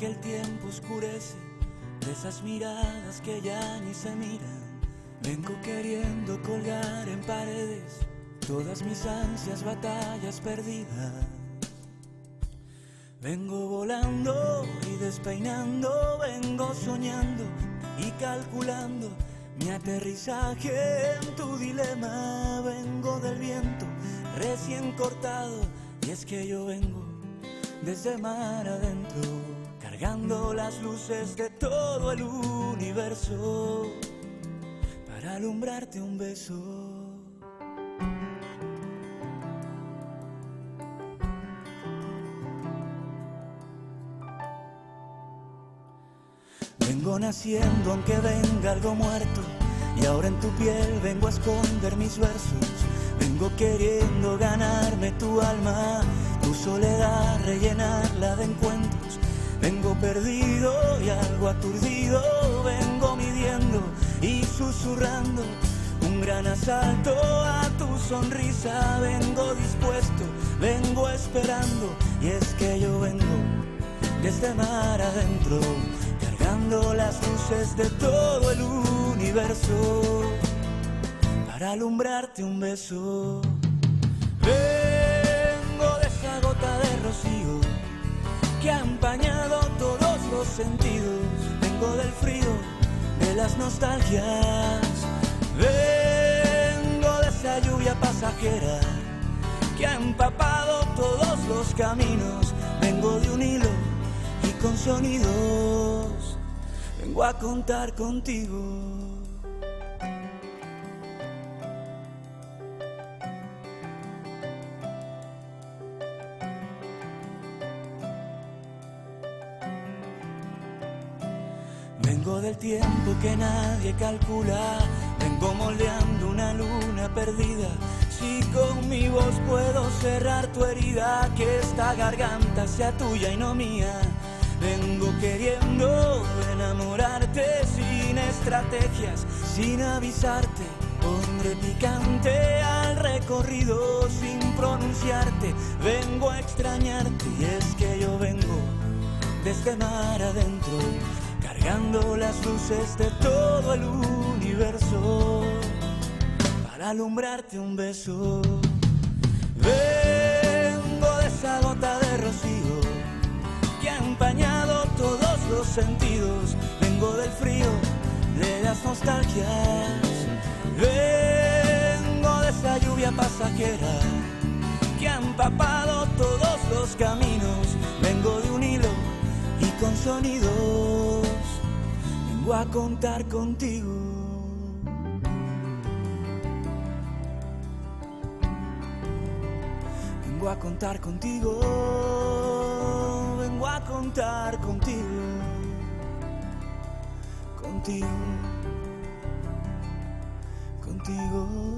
que el tiempo oscurece, de esas miradas que ya ni se miran. Vengo queriendo colgar en paredes todas mis ansias, batallas perdidas. Vengo volando y despeinando, vengo soñando y calculando mi aterrizaje en tu dilema. Vengo del viento recién cortado y es que yo vengo desde mar adentro, cargando las luces de todo el universo para alumbrarte un beso. Vengo naciendo aunque venga algo muerto y ahora en tu piel vengo a esconder mis versos. Vengo queriendo ganarme tu alma, tu soledad rellenarla de encuentros. Vengo perdido y algo aturdido, vengo midiendo y susurrando un gran asalto a tu sonrisa. Vengo dispuesto, vengo esperando y es que yo vengo desde mar adentro cargando las luces de todo el universo para alumbrarte un beso. Que ha empañado todos los sentidos. Vengo del frío, de las nostalgias. Vengo de esa lluvia pasajera que ha empapado todos los caminos. Vengo de un hilo y con sonidos vengo a contar contigo. Vengo del tiempo que nadie calcula, vengo moldeando una luna perdida. Si con mi voz puedo cerrar tu herida, que esta garganta sea tuya y no mía. Vengo queriendo enamorarte sin estrategias, sin avisarte. Pondré picante al recorrido sin pronunciarte. Vengo a extrañarte y es que yo vengo desde mar adentro, las luces de todo el universo para alumbrarte un beso. Vengo de esa gota de rocío que ha empañado todos los sentidos. Vengo del frío, de las nostalgias. Vengo de esa lluvia pasajera que ha empapado todos los caminos. Vengo de un hilo y con sonidos vengo a contar contigo. Vengo a contar contigo, vengo a contar contigo, contigo, contigo.